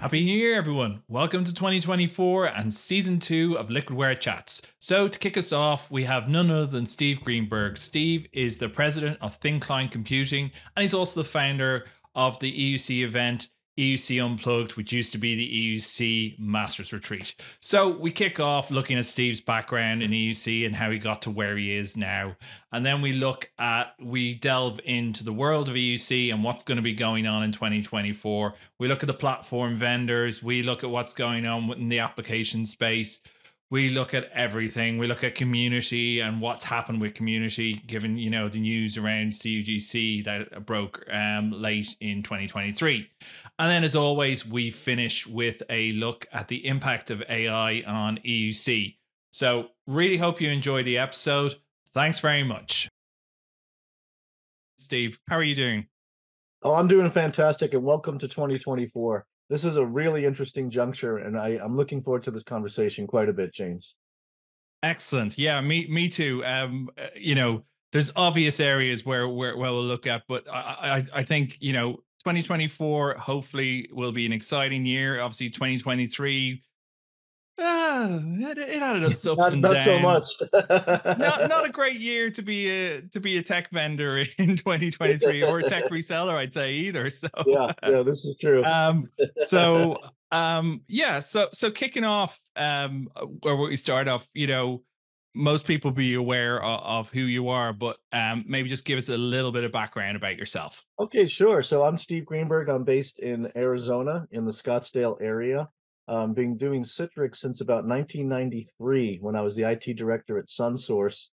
Happy New Year, everyone. Welcome to 2024 and season two of Liquidware Chats. So, to kick us off, we have none other than Steve Greenberg. Steve is the president of Thin Client Computing, and he's also the founder of the EUC event EUC Unplugged, which used to be the EUC Masters Retreat. So we kick off looking at Steve's background in EUC and how he got to where he is now. And then we look at, we delve into the world of EUC and what's going to be going on in 2024. We look at the platform vendors, we look at what's going on in the application space we look at everything. We look at community and what's happened with community, given you know the news around CUGC that broke um, late in 2023. And then, as always, we finish with a look at the impact of AI on EUC. So, really hope you enjoy the episode. Thanks very much, Steve. How are you doing? Oh, I'm doing fantastic, and welcome to 2024 this is a really interesting juncture, and I, I'm looking forward to this conversation quite a bit, James. Excellent. Yeah, me me too. Um, uh, you know, there's obvious areas where where, where we'll look at, but I, I I think you know 2024 hopefully will be an exciting year. Obviously, 2023 uh, it, it had its ups not, and not downs. so much. not not a great year to be a to be a tech vendor in 2023 or a tech reseller, I'd say either. So yeah, yeah, this is true. Um, so um, yeah, so so kicking off um, where we start off, you know, most people be aware of, of, who you are, but um, maybe just give us a little bit of background about yourself. Okay, sure. So I'm Steve Greenberg. I'm based in Arizona in the Scottsdale area um, been doing Citrix since about 1993 when I was the IT director at SunSource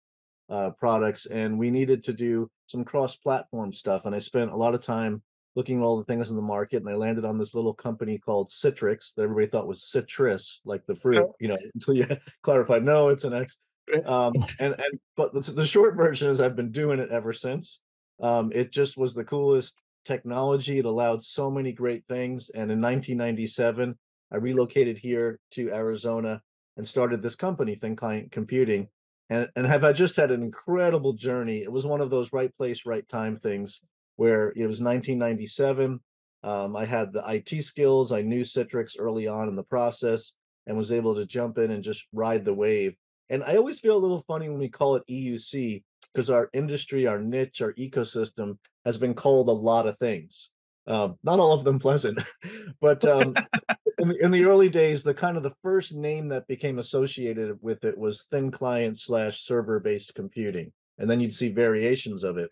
uh, products, and we needed to do some cross-platform stuff. And I spent a lot of time looking at all the things in the market, and I landed on this little company called Citrix that everybody thought was citrus, like the fruit. You know, until you clarified, no, it's an X. Um, and and but the, the, short version is I've been doing it ever since. Um, it just was the coolest technology. It allowed so many great things. And in 1997, I relocated here to Arizona and started this company, Thin Client Computing, and and have I just had an incredible journey. It was one of those right place, right time things where it was 1997. Um, I had the IT skills. I knew Citrix early on in the process and was able to jump in and just ride the wave. And I always feel a little funny when we call it EUC because our industry, our niche, our ecosystem has been called a lot of things. Um, not all of them pleasant, but um, in, the, in the early days, the kind of the first name that became associated with it was thin client slash server based computing, and then you'd see variations of it.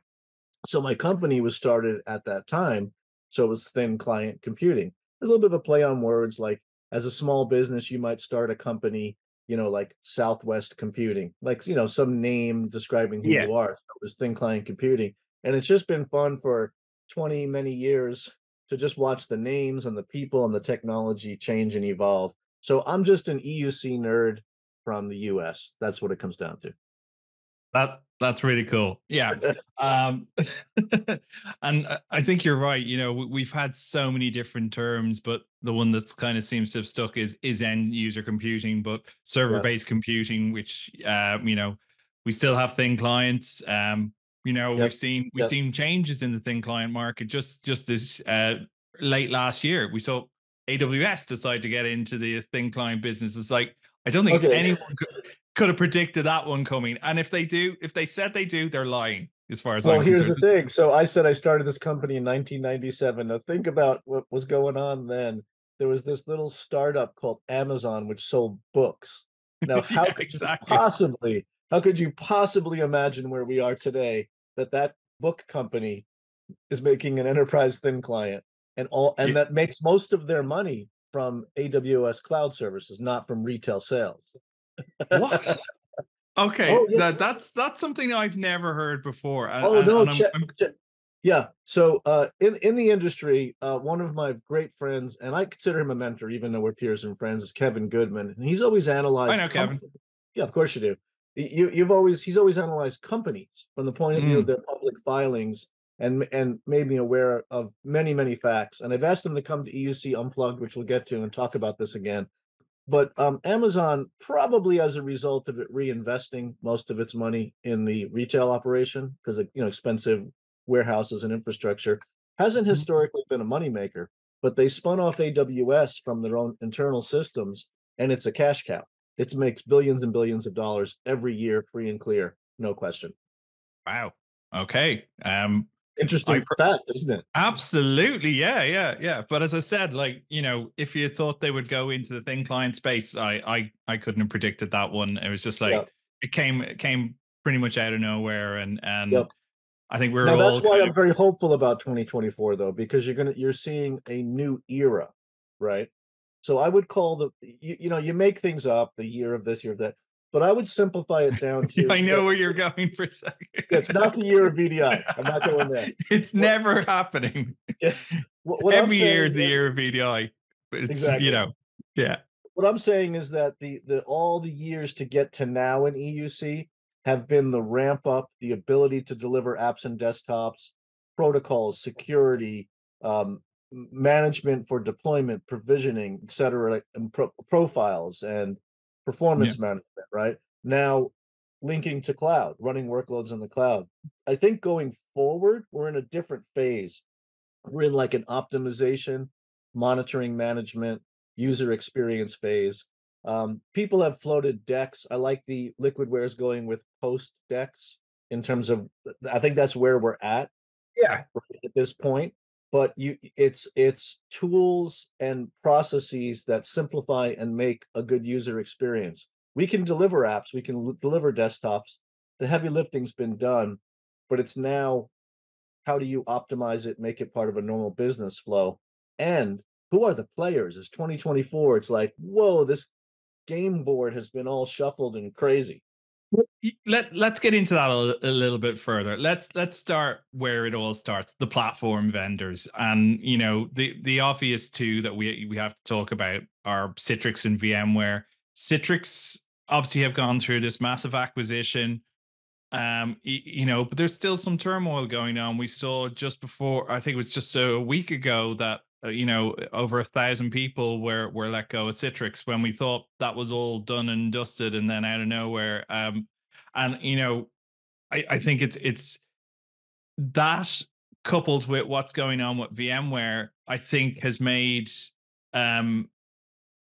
So my company was started at that time, so it was thin client computing. There's a little bit of a play on words, like as a small business, you might start a company, you know, like Southwest Computing, like you know, some name describing who yeah. you are. So it was thin client computing, and it's just been fun for 20 many years to just watch the names and the people and the technology change and evolve. So I'm just an EUC nerd from the US. That's what it comes down to. That that's really cool. Yeah. um and I think you're right. You know, we've had so many different terms, but the one that's kind of seems to have stuck is is end user computing, but server based yeah. computing, which uh, you know, we still have thin clients. Um, you know, yep. we've seen we've yep. seen changes in the thin client market just just this uh, late last year. We saw AWS decide to get into the thin client business. It's like I don't think okay. anyone could, could, have predicted that one coming. And if they do, if they said they do, they're lying. As far as well, I'm here's concerned. the thing. So I said I started this company in 1997. Now think about what was going on then. There was this little startup called Amazon, which sold books. Now, how yeah, could exactly. you possibly, how could you possibly imagine where we are today that that book company is making an enterprise thin client and all and yeah. that makes most of their money from AWS cloud services, not from retail sales. what? Okay, oh, yeah. that that's that's something I've never heard before. oh no, I'm, I'm... yeah. So uh, in in the industry, uh, one of my great friends, and I consider him a mentor, even though we're peers and friends, is Kevin Goodman, and he's always analyzed. I know Kevin. Yeah, of course you do you, you've always he's always analyzed companies from the point of view mm. of their public filings and and made me aware of many many facts and i've asked him to come to euc unplugged which we'll get to and talk about this again but um, amazon probably as a result of it reinvesting most of its money in the retail operation because you know expensive warehouses and infrastructure hasn't mm-hmm. historically been a moneymaker but they spun off AWS from their own internal systems, and it's a cash cow. It makes billions and billions of dollars every year, free and clear, no question. Wow. Okay. Um, Interesting I, fact, isn't it? Absolutely. Yeah, yeah, yeah. But as I said, like, you know, if you thought they would go into the thin client space, I I I couldn't have predicted that one. It was just like yep. it came it came pretty much out of nowhere. And and yep. I think we're now, that's why I'm of... very hopeful about 2024 though, because you're gonna you're seeing a new era, right? So I would call the you, you know, you make things up the year of this year of that but I would simplify it down to. I know where you're going for a second. it's not the year of VDI. I'm not going there. It's never happening. Yeah. What, what Every year is the year of VDI. It's, exactly. You know, yeah. What I'm saying is that the the all the years to get to now in EUC have been the ramp up, the ability to deliver apps and desktops, protocols, security, um, management for deployment, provisioning, et cetera, like and pro- profiles and performance yeah. management, right? Now linking to cloud, running workloads in the cloud. I think going forward, we're in a different phase. We're in like an optimization, monitoring management, user experience phase. Um, people have floated DEX. I like the liquidwares going with post DEX in terms of I think that's where we're at. Yeah. At this point but you it's it's tools and processes that simplify and make a good user experience. We can deliver apps we can l- deliver desktops. The heavy lifting's been done but it's now how do you optimize it make it part of a normal business flow? And who are the players? It's 2024 it's like whoa this game board has been all shuffled and crazy let let's get into that a, a, little bit further. Let's let's start where it all starts the platform vendors. And you know the the obvious two that we we have to talk about are citrix and vmware. Citrix obviously have gone through this massive acquisition. Um you, you know but there's still some turmoil going on. We saw just before i think it was just a week ago that you know over a thousand people were were let go of Citrix when we thought that was all done and dusted, and then out of nowhere, um, and you know, I I think it's it's that coupled with what's going on with VMware, I think has made um,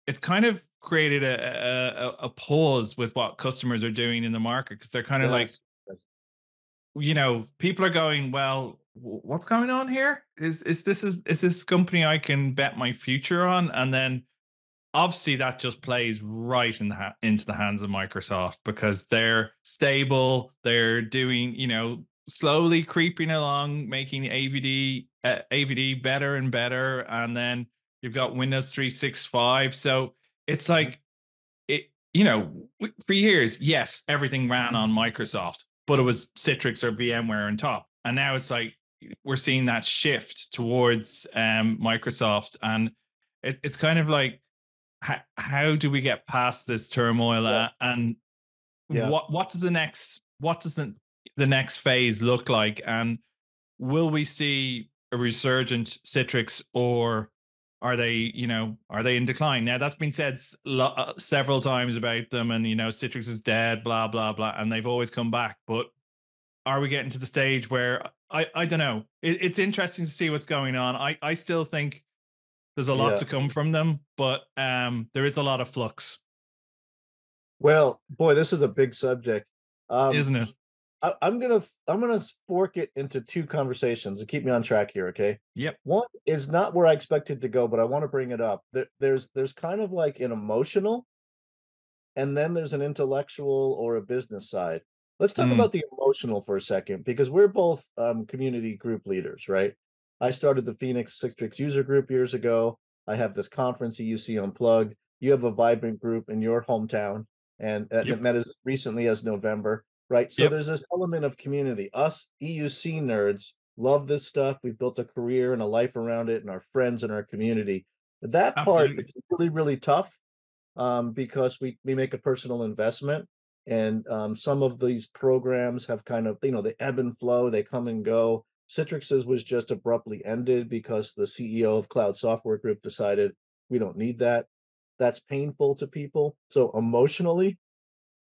it's kind of created a, a, a pause with what customers are doing in the market because they're kind of yes. like, you know, people are going, well, what's going on here? Is is this is is this company I can bet my future on? And then obviously that just plays right in the ha- into the hands of Microsoft because they're stable, they're doing, you know, slowly creeping along, making AVD uh, AVD better and better, and then you've got Windows 365. So it's mm-hmm. like it, you know, for years, yes, everything ran on Microsoft, but it was Citrix or VMware on top. And now it's like we're seeing that shift towards um, Microsoft, and it, it's kind of like how, how do we get past this turmoil yeah. uh, and yeah. what what does the next what does the the next phase look like and will we see a resurgent citrix or are they you know are they in decline now that's been said uh, several times about them and you know citrix is dead blah blah blah and they've always come back but are we getting to the stage where I I don't know. It, it's interesting to see what's going on. I I still think there's a lot yeah. to come from them, but um there is a lot of flux. Well, boy, this is a big subject, um, isn't it? I, am gonna I'm gonna fork it into two conversations to keep me on track here. Okay. Yep. One is not where I expected to go, but I want to bring it up. There, there's there's kind of like an emotional, and then there's an intellectual or a business side. Let's talk mm. about the emotional for a second because we're both um, community group leaders, right? I started the Phoenix Citrix user group years ago. I have this conference EUC Unplugged. You have a vibrant group in your hometown, and that yep. met as recently as November, right? So yep. there's this element of community. Us EUC nerds love this stuff. We've built a career and a life around it, and our friends and our community. That Absolutely. part is really, really tough um, because we we make a personal investment and um, some of these programs have kind of you know they ebb and flow they come and go. Citrix's was just abruptly ended because the ceo of cloud software group decided we don't need that. That's painful to people. So emotionally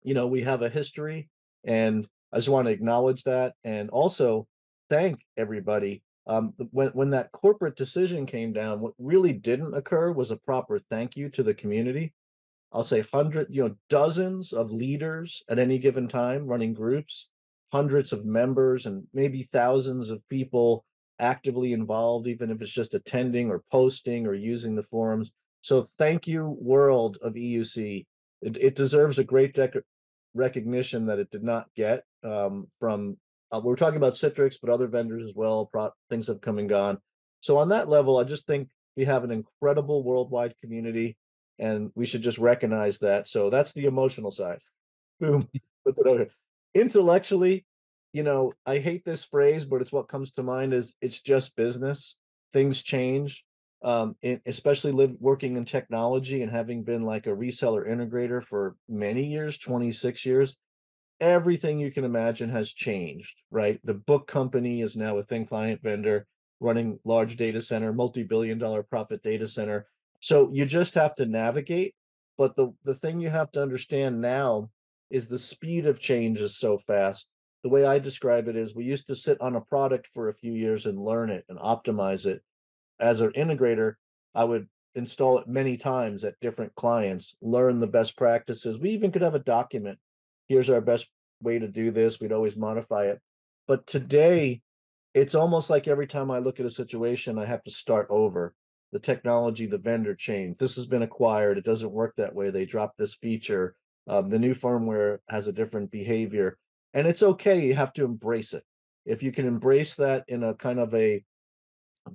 you know we have a history and i just want to acknowledge that and also thank everybody. Um, when when that corporate decision came down, what really didn't occur was a proper thank you to the community. I'll say hundred, you know, dozens of leaders at any given time running groups, hundreds of members, and maybe thousands of people actively involved, even if it's just attending or posting or using the forums. So thank you, world of EUC. It, it deserves a great dec- recognition that it did not get um, from. Uh, we're talking about Citrix, but other vendors as well. Pro- things have come and gone. So on that level, I just think we have an incredible worldwide community, and we should just recognize that. So that's the emotional side. Boom. Put that over. Intellectually, you know, I hate this phrase, but it's what comes to mind is it's just business. Things change. Um, especially live working in technology and having been like a reseller integrator for many years, 26 years, everything you can imagine has changed, right? The book company is now a thin client vendor running large data center, multi-billion dollar profit data center. So you just have to navigate. But the, the thing you have to understand now is the speed of change is so fast the way I describe it is we used to sit on a product for a few years and learn it and optimize it. As an integrator, I would install it many times at different clients, learn the best practices. We even could have a document. Here's our best way to do this. We'd always modify it. But today, it's almost like every time I look at a situation, I have to start over. The technology, the vendor change. This has been acquired. It doesn't work that way. They dropped this feature. Um, the new firmware has a different behavior and it's okay you have to embrace it if you can embrace that in a kind of a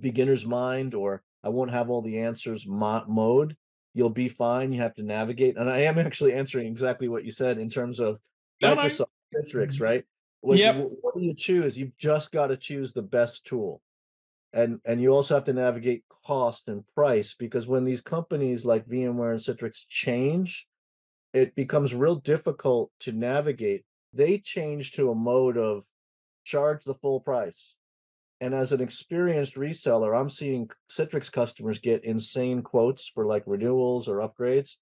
beginner's mind or i won't have all the answers mo- mode you'll be fine you have to navigate and i am actually answering exactly what you said in terms of microsoft citrix mm-hmm. right what, yep. what do you choose you've just got to choose the best tool and and you also have to navigate cost and price because when these companies like vmware and citrix change it becomes real difficult to navigate they change to a mode of charge the full price. And as an experienced reseller, I'm seeing Citrix customers get insane quotes for like renewals or upgrades.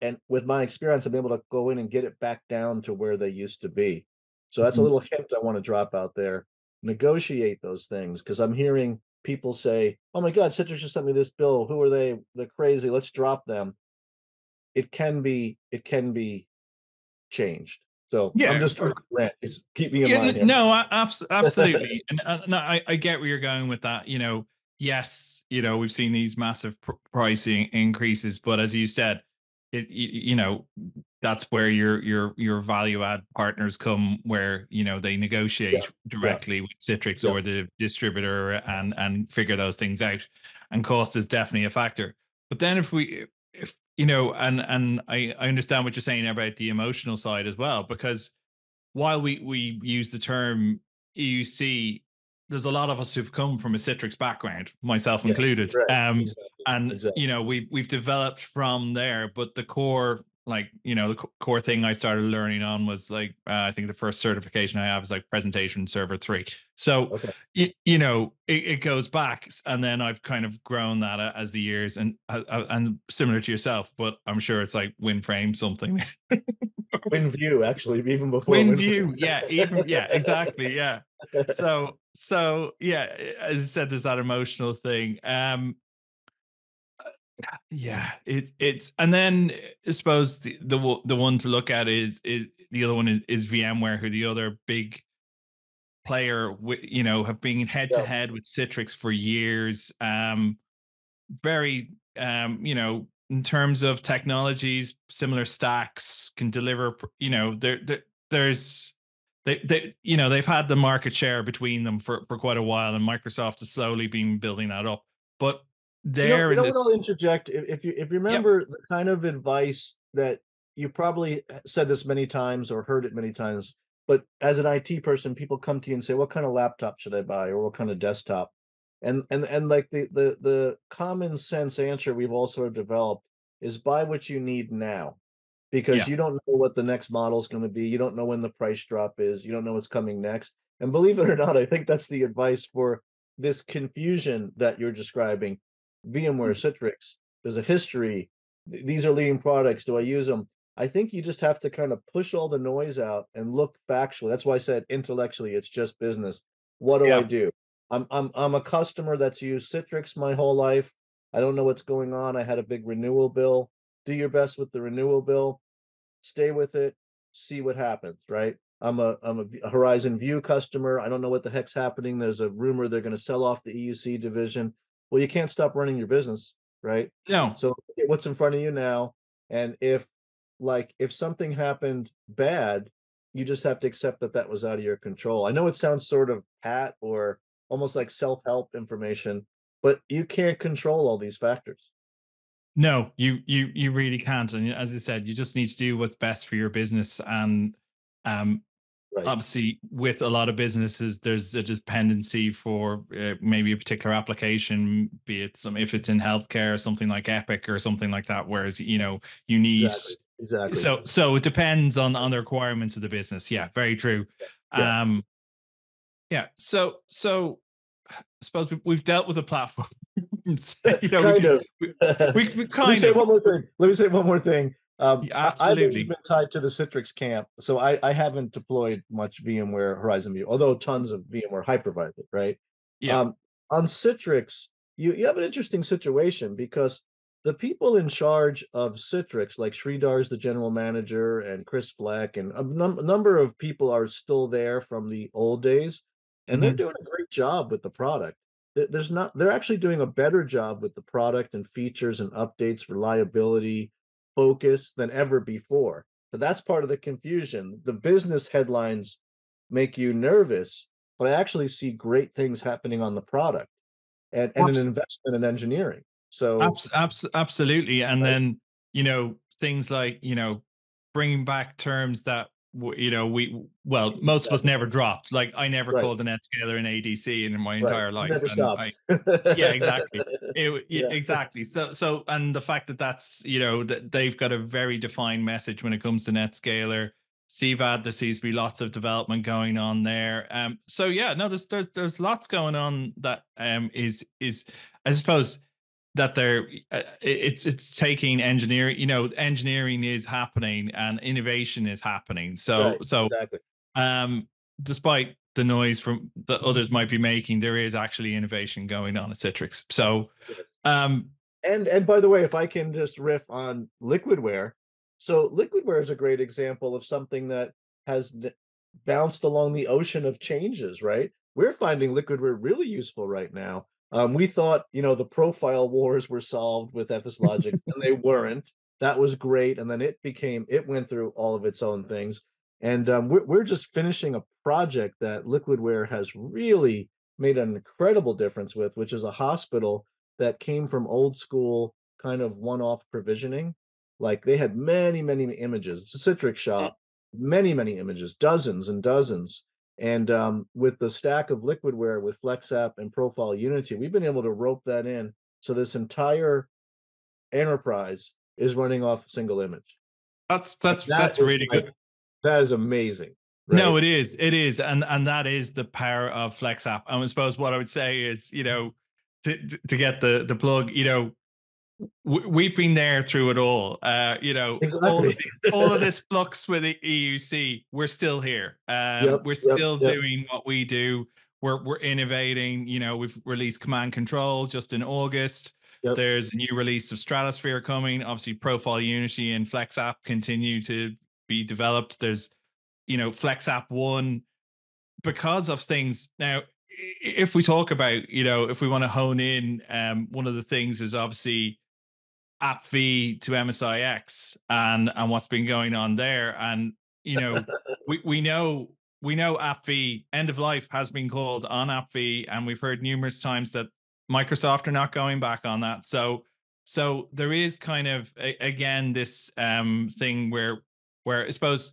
And with my experience, I'm able to go in and get it back down to where they used to be. So that's mm-hmm. a little hint I want to drop out there. Negotiate those things because I'm hearing people say, "Oh my God, Citrix just sent me this bill. Who are they? They're crazy. Let's drop them." It can be, it can be changed. So yeah, I'm just rant. It's keep me in yeah, mind. No, abs- absolutely, and, uh, and I, I get where you're going with that. You know, yes, you know we've seen these massive pr- pricing increases, but as you said, it you, you know that's where your your your value add partners come, where you know they negotiate yeah. directly yeah. with Citrix yeah. or the distributor and and figure those things out, and cost is definitely a factor. But then if we if you know, and and I, I understand what you're saying about the emotional side as well, because while we we use the term EUC, there's a lot of us who've come from a Citrix background, myself included. Right. Um, exactly. and exactly. you know, we've we've developed from there, but the core like you know the core thing i started learning on was like uh, i think the first certification i have is like presentation server 3 so okay. you, you know it, it, goes back and then i've kind of grown that as the years and uh, uh and similar to yourself but i'm sure it's like WinFrame something. WinView actually even before WinView. Yeah even yeah exactly yeah. So so yeah as i said there's that emotional thing. Um yeah it it's and then i suppose the, the the one to look at is is the other one is, is vmware who the other big player you know have been head to head with citrix for years um very um you know in terms of technologies similar stacks can deliver you know there, there there's they, they you know they've had the market share between them for for quite a while and microsoft has slowly been building that up but there. You know, you know I'll interject. If, if you if you remember yep. the kind of advice that you probably uh, said this many times or heard it many times, but as an IT person, people come to you and say, "What kind of laptop should I buy?" or "What kind of desktop?" And and and like the the the common sense answer we've all sort of developed is buy what you need now because yeah. you don't know what the next model is going to be. You don't know when the price drop is. You don't know what's coming next. And believe it or not, I think that's the advice for this confusion that you're describing. VMware, hmm. Citrix. There's a history. These are leading products. Do I use them? I think you just have to kind of push all the noise out and look factually. That's why I said intellectually, it's just business. What do yeah. I do? I'm I'm I'm a customer that's used Citrix my whole life. I don't know what's going on. I had a big renewal bill. Do your best with the renewal bill. Stay with it. See what happens. Right. I'm a I'm a Horizon View customer. I don't know what the heck's happening. There's a rumor they're going to sell off the EUC division. Well, you can't stop running your business, right? No. So what's in front of you now, and if like if something happened bad, you just have to accept that that was out of your control. I know it sounds sort of pat or almost like self-help information, but you can't control all these factors. No, you you you really can't. And as I said, you just need to do what's best for your business. And um, right. obviously, with a lot of businesses, there's a dependency for uh, maybe a particular application, be it some if it's in healthcare, something like Epic or something like that. Whereas you know you need exactly. Exactly. So so it depends on on the requirements of the business. Yeah, very true. Yeah. Um yeah. So so I suppose we've dealt with the platform. you know, kind we, of. we, we, we kind Let me say one more thing. Let me say one more thing. Um, absolutely. I've been tied to the Citrix camp, so I, I haven't deployed much VMware Horizon View, although tons of VMware hypervisor, right? Yeah. Um, on Citrix, you, you have an interesting situation because the people in charge of Citrix, like Sridhar is the general manager, and Chris Fleck, and a num- number of people are still there from the old days, and mm-hmm. they're doing a great job with the product. There's not, they're actually doing a better job with the product and features and updates, reliability, focus than ever before. So that's part of the confusion. The business headlines make you nervous, but I actually see great things happening on the product and, and an investment in engineering. So abs- abs- absolutely, and right. then you know things like you know bringing back terms that you know we well most of us never dropped like i never right. called a netscaler an adc in my entire right. life never stopped. I, yeah exactly it, yeah. exactly so so and the fact that that's you know that they've got a very defined message when it comes to netscaler CVAD, there seems to be lots of development going on there. Um, so yeah, no, there's there's there's lots going on that um is is I suppose that they're uh, it's it's taking engineering you know engineering is happening and innovation is happening. So right, so exactly. um despite the noise from that others might be making there is actually innovation going on at citrix. So um and and by the way if i can just riff on liquidware. So liquidware is a great example of something that has bounced along the ocean of changes right? We're finding liquidware really useful right now um, we thought, you know, the profile wars were solved with FSLogix, and they weren't. That was great, and then it became it went through all of its own things, and um, we're we're just finishing a project that Liquidware has really made an incredible difference with, which is a hospital that came from old school kind of one-off provisioning. Like they had many, many images. It's a Citrix shop, many, many images, dozens and dozens and um, with the stack of liquidware with FlexApp and ProfileUnity, we've been able to rope that in. So this entire enterprise is running off a single image. That's that's that that's really like, good. That is amazing. Right? No, it is. It is. And and that is the power of FlexApp. And I suppose what I would say is, you know, to, to get the the plug, you know, we've been there through it all. Uh, you know, exactly. all, of this, all, of this, flux with the EUC, we're still here. Um, yep, we're still yep, doing yep. what we do. We're we're innovating. You know, we've released CommandCTRL just in August. There's a new release of Stratusphere coming. Obviously, ProfileUnity and FlexApp continue to be developed. There's, you know, FlexApp One because of things now. If we talk about, you know, if we want to hone in, um, one of the things is obviously AppV to MSIX and and what's been going on there. And you know, we we know we know AppV end of life has been called on app AppV, and we've heard numerous times that Microsoft are not going back on that. So so there is kind of a, again this um thing where where I suppose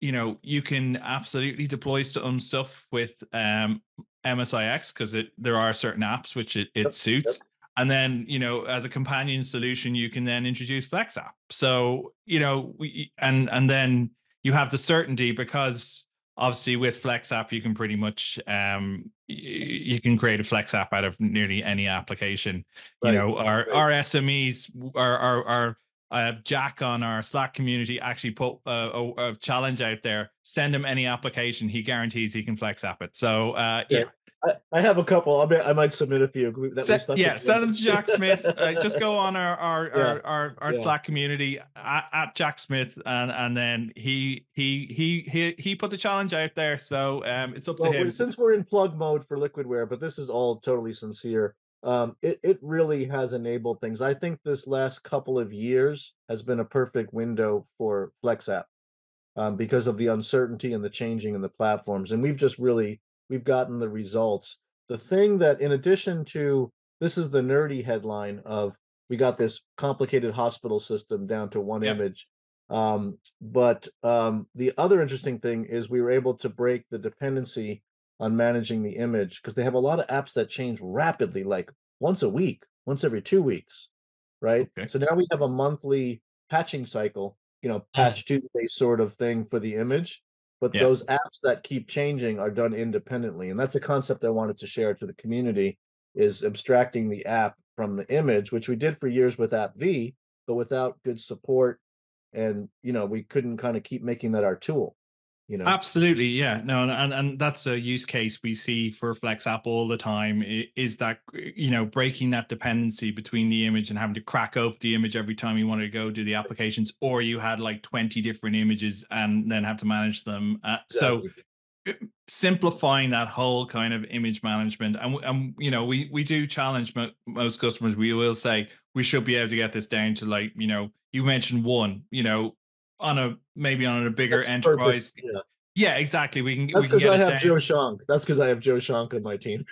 you know you can absolutely deploy some stuff with um MSIX because it there are certain apps which it, it yep, suits. Yep and then you know as a companion solution you can then introduce FlexApp so you know we and and then you have the certainty because obviously with FlexApp you can pretty much um you can create a FlexApp out of nearly any application right. you know our our smes our, our our I have Jack on our Slack community actually put a, a, a challenge out there. Send him any application, he guarantees he can flex app it. So uh, yeah, I, I have a couple. I'll I might submit a few. Set, yeah, send them to Jack Smith. Uh, just go on our our yeah. our, our, our yeah. Slack community at, at, Jack Smith, and and then he he he he he put the challenge out there. So um, it's up well, to him. Since we're in plug mode for liquidware, but this is all totally sincere. Um, it it really has enabled things. I think this last couple of years has been a perfect window for FlexApp um, because of the uncertainty and the changing in the platforms, and we've just really we've gotten the results. The thing that, in addition to this, is the nerdy headline of we got this complicated hospital system down to one yep. image. Um, but um, the other interesting thing is we were able to break the dependency on managing the image because they have a lot of apps that change rapidly, like once a week, once every two weeks, right? Okay. So now we have a monthly patching cycle, you know, patch mm. Tuesday sort of thing for the image but yeah. those apps that keep changing are done independently and that's a concept i wanted to share to the community is abstracting the app from the image which we did for years with app v but without good support and you know we couldn't kind of keep making that our tool you know? Absolutely yeah. No and and that's a use case we see for flex app all the time is that you know breaking that dependency between the image and having to crack open the image every time you wanted to go do the applications or you had like 20 different images and then have to manage them uh, exactly. so simplifying that whole kind of image management and, and you know we we do challenge mo- most customers we will say we should be able to get this down to like you know you mentioned one you know on a maybe on a bigger That's enterprise. Yeah. yeah. exactly. We can. That's because I have Joe Shank. That's because I have Joe Shank on my team.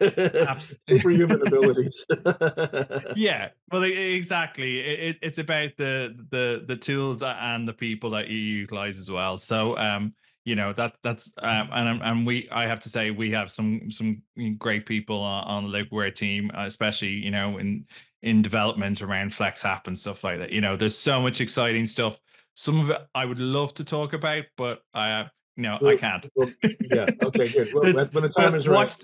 Absolutely. Superhuman abilities. yeah, well, exactly. It, it's about the the the tools and the people that you utilize as well. So, um, you know that that's um, and and we I have to say we have some some great people on, on the liquidware team, especially you know in in development around FlexApp and stuff like that. You know, there's so much exciting stuff some of it I would love to talk about, but I, uh, no, well, I can't. Well, yeah. Okay. Good. Well, when the time is right. Watch,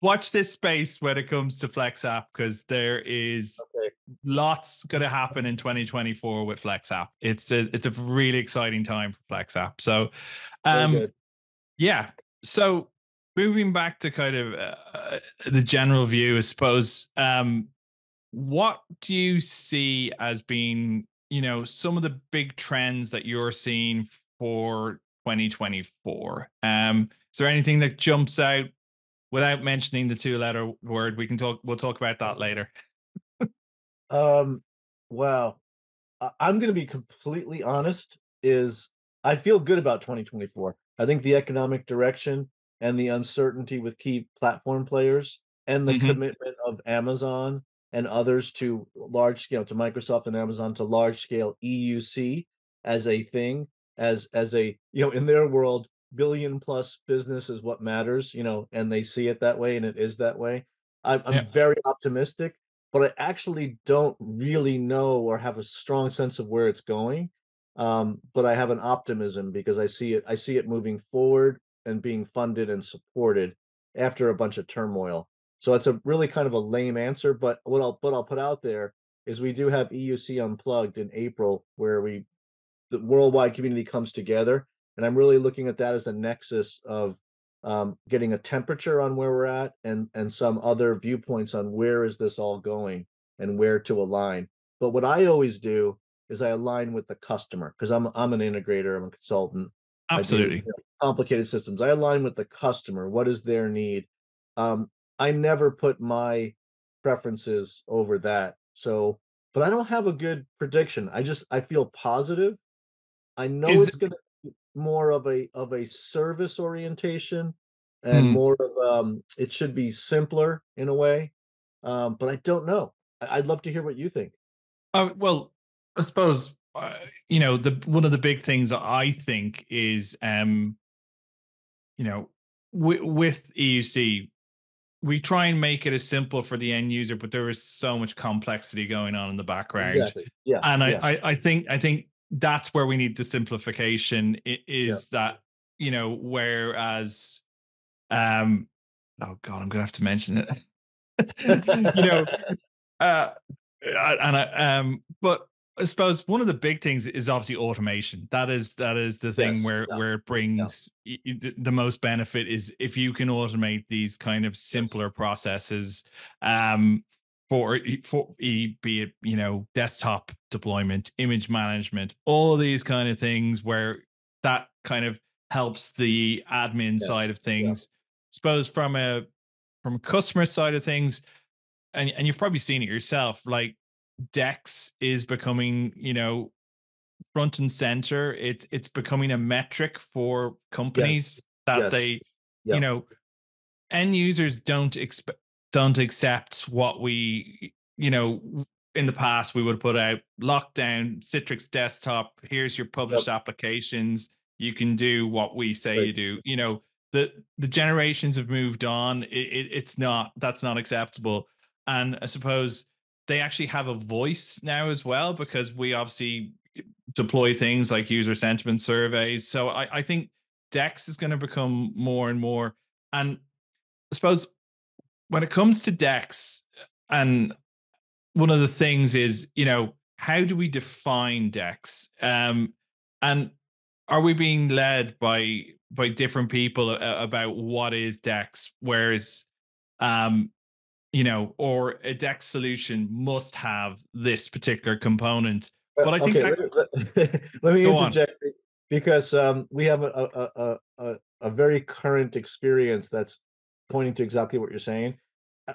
watch this space when it comes to FlexApp because there is okay. lots going to happen in 2024 with FlexApp. It's a it's a really exciting time for FlexApp. So, um, yeah. So moving back to kind of uh, the general view, I suppose. Um, what do you see as being you know some of the big trends that you're seeing for 2024 um is there anything that jumps out without mentioning the two letter word? We can talk we'll talk about that later. Um well i'm going to be completely honest is i feel good about 2024 i think the economic direction and the uncertainty with key platform players and the mm-hmm. commitment of amazon and others to large scale to Microsoft and Amazon to large scale EUC as a thing as as a you know in their world billion plus business is what matters you know and they see it that way and it is that way i'm, I'm yeah. very optimistic but i actually don't really know or have a strong sense of where it's going um, but i have an optimism because i see it i see it moving forward and being funded and supported after a bunch of turmoil so it's a really kind of a lame answer, but what I'll what I'll put out there is we do have EUC unplugged in April where we the worldwide community comes together. And I'm really looking at that as a nexus of um, getting a temperature on where we're at and and some other viewpoints on where is this all going and where to align. But what I always do is I align with the customer because I'm I'm an integrator, I'm a consultant. Absolutely. Do, you know, complicated systems. I align with the customer. What is their need? Um, I never put my preferences over that. So, but I don't have a good prediction. I just I feel positive. I know Is it's going to be more of a of a service orientation and mm. more of um it should be simpler in a way. Um but I don't know. I, would love to hear what you think. Uh, well, I suppose uh, you know the one of the big things I think is um you know w- with EUC we try and make it as simple for the end user, but there is so much complexity going on in the background. Exactly. Yeah. And I, yeah. I, I think I think that's where we need the simplification is yeah. that, you know, whereas um oh god, I'm gonna have to mention it. you know, uh and I um but I suppose one of the big things is obviously automation. That is that is the thing Yes. where Yeah. where it brings y- y- the most benefit is if you can automate these kind of Yes. simpler processes um for for be it you know desktop deployment, image management, all of these kind of things where that kind of helps the admin Yes. side of Yeah. things. Suppose from a from a customer side of things, and and you've probably seen it yourself, like Dex is becoming, you know, front and center. It's it's becoming a metric for Yes. companies that Yes. they, you know, end users don't expect don't accept what we, you know, in the past we would put out lockdown Citrix desktop. Here's your Yep. published applications. You can do what we say Right. you do. You know, the the generations have moved on. It, it, it's not that's not acceptable. And I suppose they actually have a voice now as well because we obviously deploy things like user sentiment surveys. So I, I think Dex is going to become more and more. And I suppose when it comes to Dex, and one of the things is, you know, how do we define Dex? Um, and are we being led by by different people about what is Dex? Whereas, um, you know, or a Dex solution must have this particular component. Uh, But I think okay, that let, let- let me go on. interject because um, we have a, a, a, a, a very current experience that's pointing to exactly what you're saying.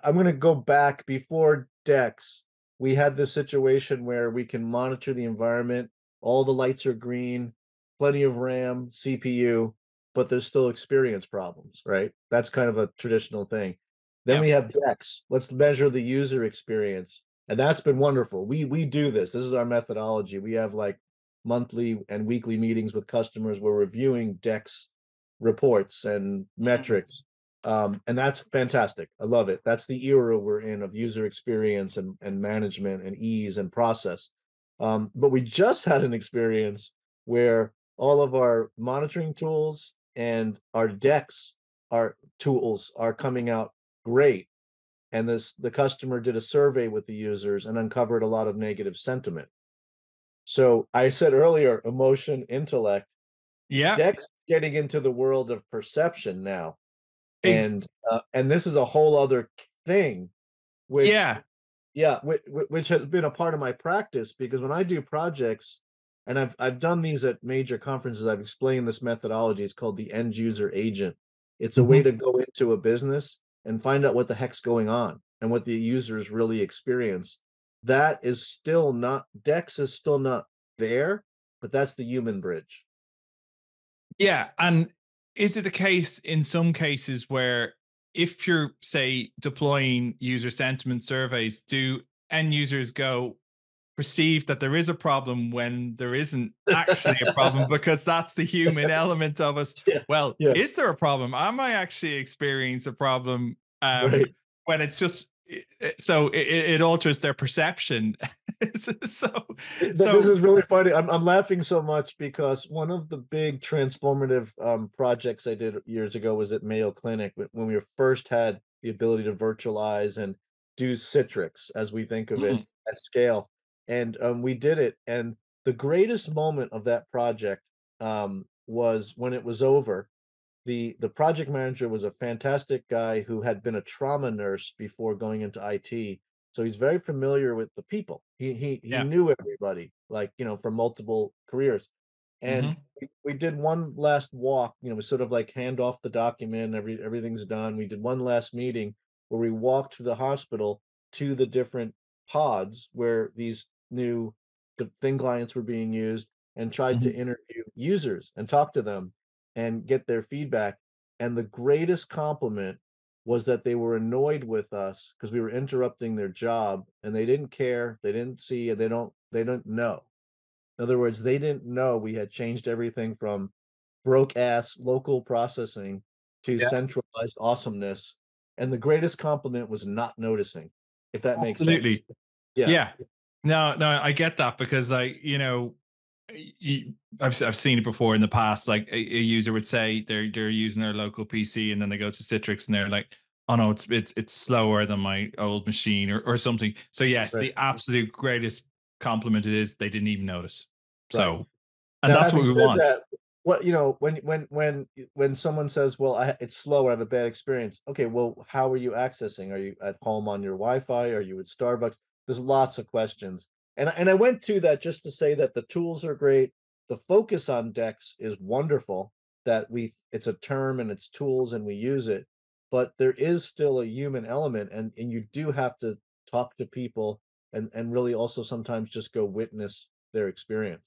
I'm going to go back before Dex. We had this situation where we can monitor the environment. All the lights are green, plenty of RAM, CPU, but there's still experience problems, right? That's kind of a traditional thing. Then Yeah. we have Dex. Let's measure the user experience and that's been wonderful. We we do this. This is our methodology. We have like monthly and weekly meetings with customers. We're reviewing Dex reports and metrics, um, and that's fantastic. I love it. That's the era we're in of user experience and and management and ease and process. Um, but we just had an experience where all of our monitoring tools and our Dex, our tools are coming out great and this the customer did a survey with the users and uncovered a lot of negative sentiment. So i said earlier emotion intellect yeah, dex getting into the world of perception now and uh, and this is a whole other thing which yeah, yeah which, which has been a part of my practice because when i do projects and i've i've done these at major conferences i've explained this methodology it's called the end user agent. It's a way Mhm. to go into a business and find out what the heck's going on and what the users really experience that is still not dex is still not there but that's the human bridge yeah. And is it the case in some cases where if you're say deploying user sentiment surveys, do end users go perceive that there is a problem when there isn't actually a problem because that's the human element of us. Yeah, Well, yeah. is there a problem? Am I actually experience a problem um, right when it's just so it, it alters their perception? so, so this is really funny. I'm I'm laughing so much because one of the big transformative um, projects I did years ago was at Mayo Clinic when we first had the ability to virtualize and do Citrix as we think of it Mm. at scale, and um, we did it. And the greatest moment of that project um, was when it was over. The the project manager was a fantastic guy who had been a trauma nurse before going into IT so he's very familiar with the people. He he he Yeah. knew everybody, like you know, from multiple careers. And Mhm. we, we did one last walk. You know, we sort of like hand off the document. Every everything's done. We did one last meeting where we walked to the hospital to the different pods where these new the thin clients were being used and tried to Mhm. interview users and talk to them and get their feedback. And the greatest compliment was that they were annoyed with us because we were interrupting their job and they didn't care, they didn't see, and they don't they don't know. In other words, they didn't know we had changed everything from broke ass local processing to Yeah. centralized awesomeness. And the greatest compliment was not noticing, if that makes sense. Absolutely. Yeah. Yeah. No, no, I get that because I, you know, I've I've seen it before in the past. Like a, a user would say they're they're using their local PC and then they go to Citrix and they're like, oh no, it's it's it's slower than my old machine or or something. So yes, Right. the absolute greatest compliment it is, they didn't even notice. So, and Now, that's what we want. that, what you know, when when when when someone says, "Well, I, it's slow. I have a bad experience." Okay, well, how are you accessing? Are you at home on your Wi-Fi? Are you at Starbucks? There's lots of questions, and I- and I went to that just to say that the tools are great. The focus on DEX is wonderful. That we it's a term and it's tools and we use it, but there is still a human element, and and you do have to talk to people and and really also sometimes just go witness their experience.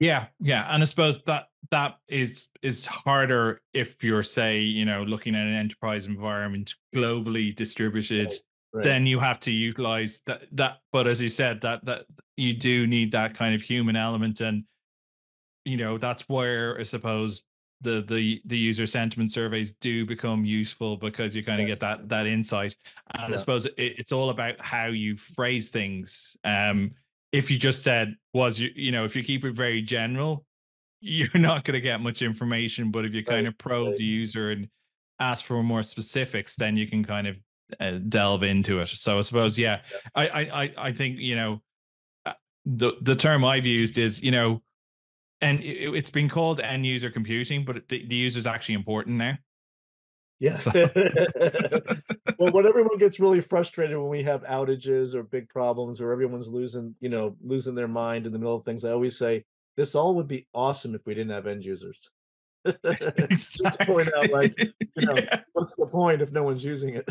Yeah, yeah, and I suppose that that is is harder if you're say, you know, looking at an enterprise environment globally distributed, Right. Then you have to utilize that that but as you said that that you do need that kind of human element and you know, that's where I suppose the the the user sentiment surveys do become useful because you kind of get that that insight. And I suppose it, it's all about how you phrase things. Um if you just said was you you know, if you keep it very general, you're not going to get much information. But if you kind Right. of probe Right. the user and ask for more specifics, then you can kind of uh, delve into it. So I suppose, yeah, Yeah. I I I, I think you know uh, the the term I've used is you know, and it, it's been called end user computing, but the, the user is actually important now. Yeah. So Well, when everyone gets really frustrated when we have outages or big problems or everyone's losing, you know, losing their mind in the middle of things, I always say, this all would be awesome if we didn't have end users. To point out, like, you know, yeah. what's the point if no one's using it?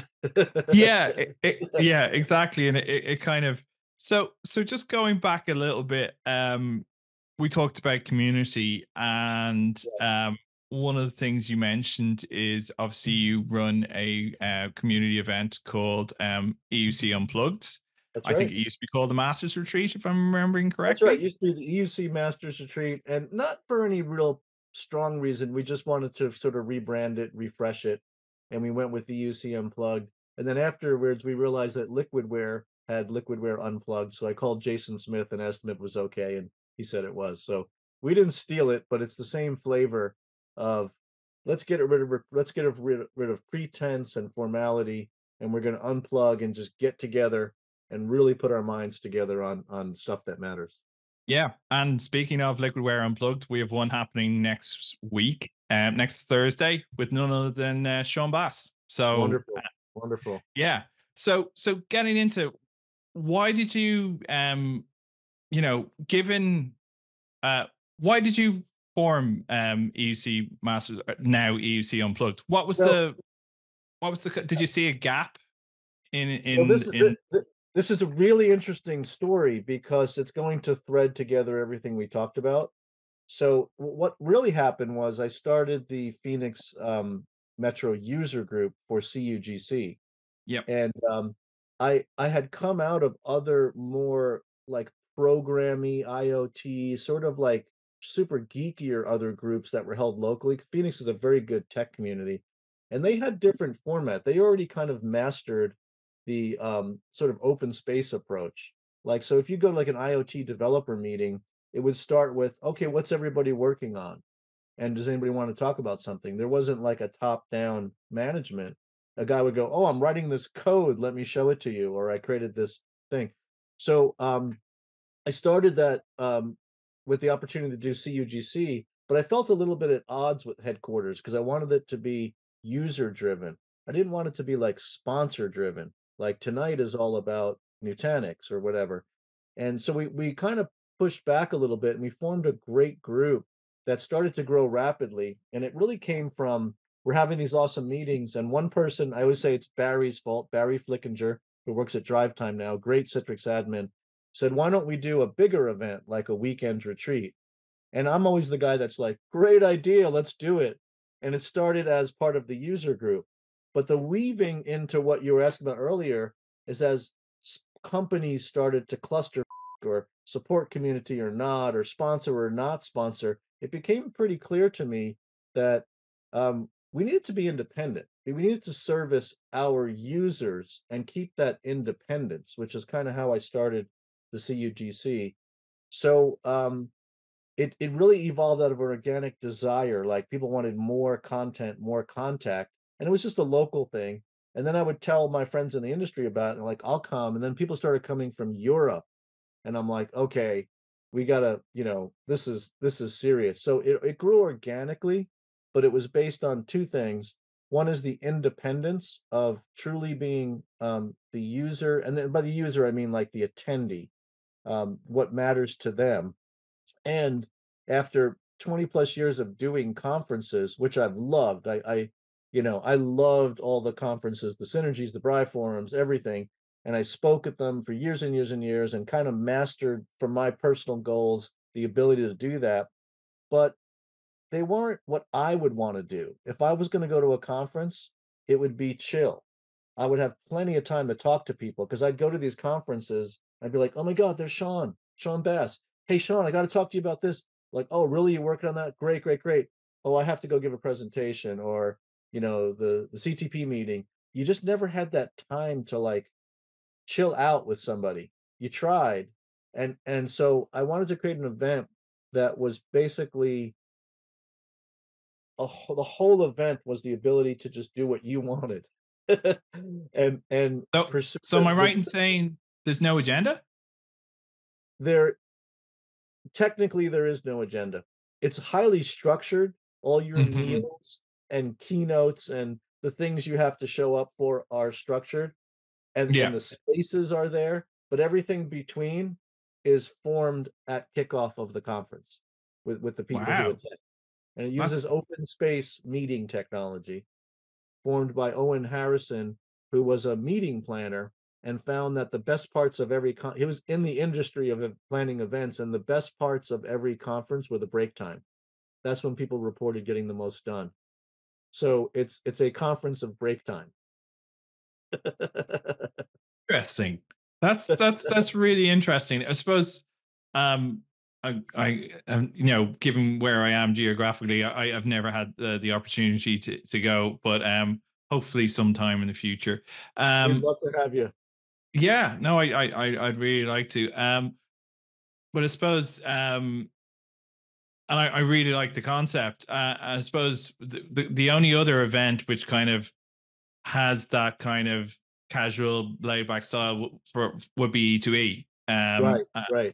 yeah it- it- yeah exactly and it, it it kind of so so just going back a little bit um we talked about community and um one of the things you mentioned is obviously you run a uh, community event called um euc unplugged That's i think it used to be called the masters retreat if i'm remembering That's correctly right. Used to be the EUC Masters Retreat, and not for any real strong reason. We just wanted to sort of rebrand it, refresh it, and we went with the EUC Unplugged. And then afterwards, we realized that Liquidware had Liquidware Unplugged. So I called Jason Smith and asked him if it was okay, and he said it was. So we didn't steal it, but it's the same flavor of let's get rid of let's get rid rid of pretense and formality, and we're going to unplug and just get together and really put our minds together on on stuff that matters. Yeah, and speaking of Liquidware Unplugged, we have one happening next week, um, next Thursday, with none other than uh, Shawn Bass. So Wonderful, wonderful. yeah, so so getting into why did you, um, you know, given, uh, why did you form um EUC Masters uh, now EUC Unplugged? What was Well- the, what was the? Did you see a gap in in Well, this in? This is a really interesting story because it's going to thread together everything we talked about. So what really happened was I started the Phoenix um, Metro user group for CUGC, Yep. and um, I I had come out of other more like programmy IoT sort of like super geekier other groups that were held locally. Phoenix is a very good tech community, and they had different format. They already kind of mastered the um, sort of open space approach. Like, so if you go to like an IoT developer meeting, it would start with, okay, what's everybody working on? And does anybody want to talk about something? There wasn't like a top down management. A guy would go, oh, I'm writing this code. Let me show it to you. Or I created this thing. So um, I started that um, with the opportunity to do CUGC, but I felt a little bit at odds with headquarters because I wanted it to be user driven. I didn't want it to be like sponsor driven. Like tonight is all about Nutanix or whatever. And so we we kind of pushed back a little bit and we formed a great group that started to grow rapidly. And it really came from we're having these awesome meetings. And one person, I always say it's Barry's fault, Barry Flickinger, who works at Drive Time now, great Citrix admin, said, why don't we do a bigger event like a weekend retreat? And I'm always the guy that's like, great idea, let's do it. And it started as part of the user group. But the weaving into what you were asking about earlier is as companies started to cluster or support community or not, or sponsor or not sponsor, it became pretty clear to me that um, we needed to be independent. We needed to service our users and keep that independence, which is kind of how I started the CUGC. So um, it it really evolved out of an organic desire. Like people wanted more content, more contact, and it was just a local thing. And then I would tell my friends in the industry about it, and like I'll come, and then people started coming from Europe and I'm like, okay, we gotta, you know, this is this is serious. So it, it grew organically, but it was based on two things. One is the independence of truly being um, the user, and then by the user I mean like the attendee, um, what matters to them. And after 20 plus years of doing conferences, which I've loved, I, I you know, I loved all the conferences, the synergies, the BriForums, everything. And I spoke at them for years and years and years and kind of mastered for my personal goals the ability to do that. But they weren't what I would want to do. If I was going to go to a conference, it would be chill. I would have plenty of time to talk to people because I'd go to these conferences. I'd be like, oh my God, there's Shawn, Shawn Bass. Hey, Shawn, I got to talk to you about this. Like, oh, really? You're working on that? Great, great, great. Oh, I have to go give a presentation or, you know, the, the CTP meeting. You just never had that time to like chill out with somebody. You tried. And, and so I wanted to create an event that was basically a, the whole event was the ability to just do what you wanted and and so, so am i right in saying there's no agenda there technically there is no agenda it's highly structured all your mm-hmm. meals and keynotes and the things you have to show up for are structured and, yeah. and the spaces are there but everything between is formed at kickoff of the conference with with the people wow. who attend and it uses That's... open space meeting technology formed by Owen Harrison, who was a meeting planner and found that the best parts of every con- he was in the industry of planning events and the best parts of every conference were the break time that's when people reported getting the most done so it's it's a conference of break time interesting that's that's that's really interesting i suppose um I, I, um, you know, given where I am geographically, I, I've never had the, the opportunity to, to go, but um, hopefully sometime in the future. Um, We'd love to have you. Yeah, no, I, I, I'd really like to. Um, but I suppose, um, and I, I really like the concept. Uh, I suppose the, the, the only other event which kind of has that kind of casual laid back style for would be E2E. Um, right, uh, right.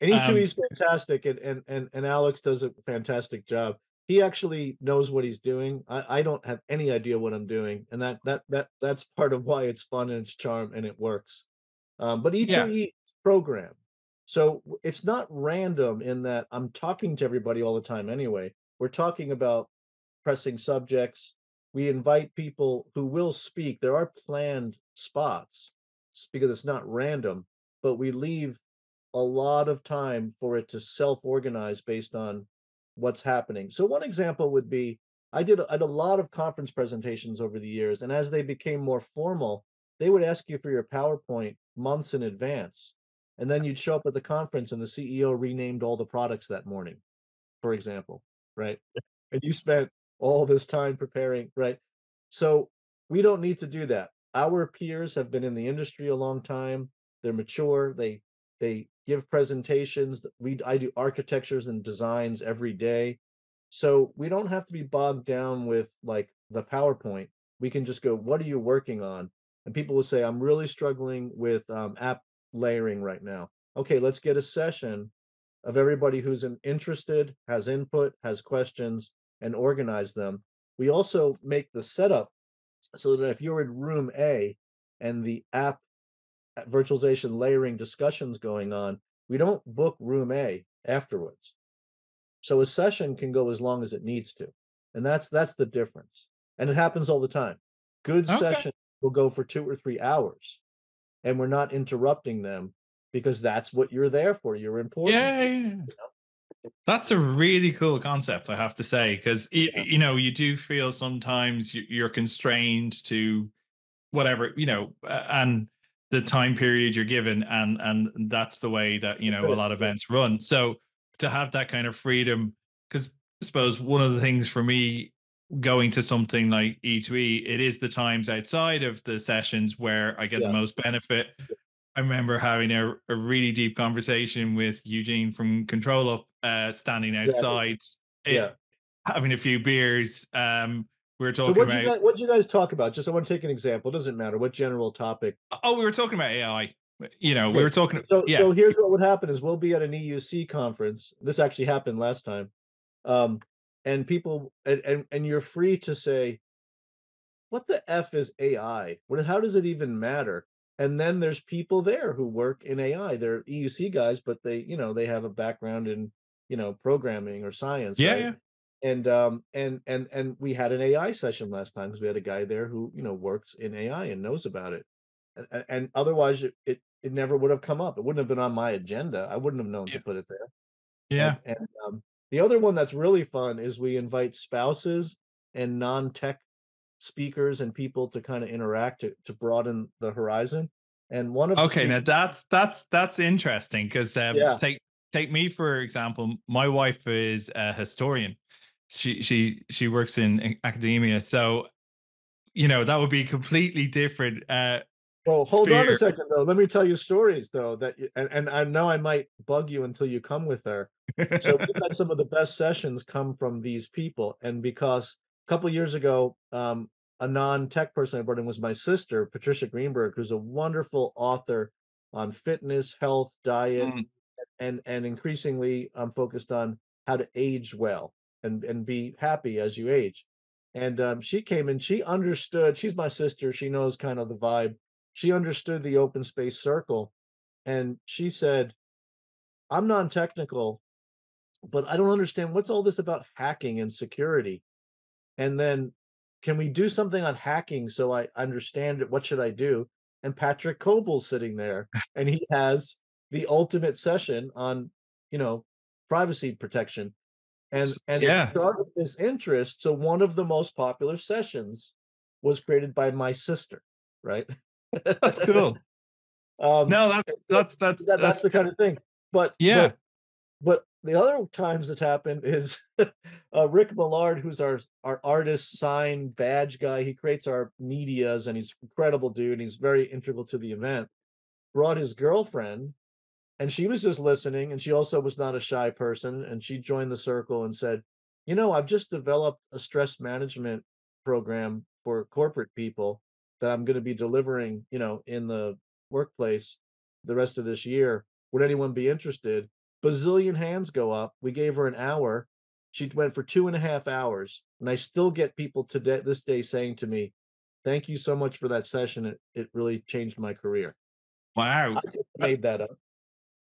And E2E um, is fantastic, and, and and and Alex does a fantastic job. He actually knows what he's doing. I, I don't have any idea what I'm doing, and that that that that's part of why it's fun and it's charm and it works. Um, but E2E yeah. program, so it's not random in that I'm talking to everybody all the time. Anyway, we're talking about pressing subjects. We invite people who will speak. There are planned spots because it's not random, but we leave a lot of time for it to self-organize based on what's happening. So one example would be I did, I did a lot of conference presentations over the years, and as they became more formal, they would ask you for your PowerPoint months in advance, and then you'd show up at the conference, and the CEO renamed all the products that morning, for example, right? And you spent all this time preparing, right? So we don't need to do that. Our peers have been in the industry a long time. They're mature. They they give presentations. We I do architectures and designs every day. So we don't have to be bogged down with like the PowerPoint. We can just go, what are you working on? And people will say, I'm really struggling with um, app layering right now. Okay, let's get a session of everybody who's interested, has input, has questions, and organize them. We also make the setup so that if you're in room A and the app uh, virtualization layering discussions going on, we don't book room A afterwards. So a session can go as long as it needs to. And that's that's the difference. And it happens all the time. Good okay. session will go for 2 or 3 hours and we're not interrupting them because that's what you're there for. You're important. Yeah. You know? That's a really cool concept, I have to say, because yeah. you know you do feel sometimes you're constrained to whatever you know, and the time period you're given and and that's the way that you know a lot of events run so to have that kind of freedom because i suppose one of the things for me going to something like e2e it is the times outside of the sessions where i get yeah. the most benefit i remember having a, a, really deep conversation with eugene from ControlUp uh, standing outside yeah. It, yeah. having a few beers um we were talking so about what did you guys talk about? Just I want to take an example. It doesn't matter what general topic. Oh, we were talking about AI. You know, we were talking. So, yeah. so here's what would happen: is we'll be at an EUC conference. This actually happened last time, um, and people and, and and you're free to say, "What the f is AI? What? How does it even matter?" And then there's people there who work in AI. They're EUC guys, but they, you know, they have a background in, you know, programming or science. Yeah, right? yeah. And um and and and we had an AI session last time because we had a guy there who, you know, works in AI and knows about it. And, and otherwise it, it it never would have come up. It wouldn't have been on my agenda. I wouldn't have known Yeah. to put it there. Yeah. And, and um, the other one that's really fun is we invite spouses and non-tech speakers and people to kind of interact to, to broaden the horizon. And one of the Okay, now that's that's that's interesting because um, Yeah. take take me for example. My wife is a historian. She she she works in academia, so you know that would be completely different. Uh, well, hold on a second though. Let me tell you stories though that you, and, and I know I might bug you until you come with her. So we've had some of the best sessions come from these people and because a couple years ago um, a non-tech person i brought in was my sister patricia greenberg who's a wonderful author on fitness health diet Mm. and and increasingly i'm focused on how to age well and and be happy as you age and um, she came and she understood she's my sister she knows kind of the vibe she understood the open space circle and she said i'm non-technical but I don't understand what's all this about hacking and security. And then can we do something on hacking so I understand it? What should I do? And Patrick Coble's sitting there and he has the ultimate session on, you know, privacy protection. And and yeah. it started this interest. So one of the most popular sessions was created by my sister, right? that's cool. um No, that's that's that's that, that's the kind of thing. But Yeah. but, but the other times it's happened is uh, Rick Millard, who's our our artist sign badge guy. He creates our medias, and he's incredible dude. And he's very integral to the event. Brought his girlfriend, and she was just listening. And she also was not a shy person, and she joined the circle and said, "You know, I've just developed a stress management program for corporate people that I'm going to be delivering, you know, in the workplace the rest of this year. Would anyone be interested? Bazillion hands go up. We gave her an hour. She went for two and a half hours. And I still get people today, this day saying to me, Thank you so much for that session. It, it really changed my career. wow. I made that up.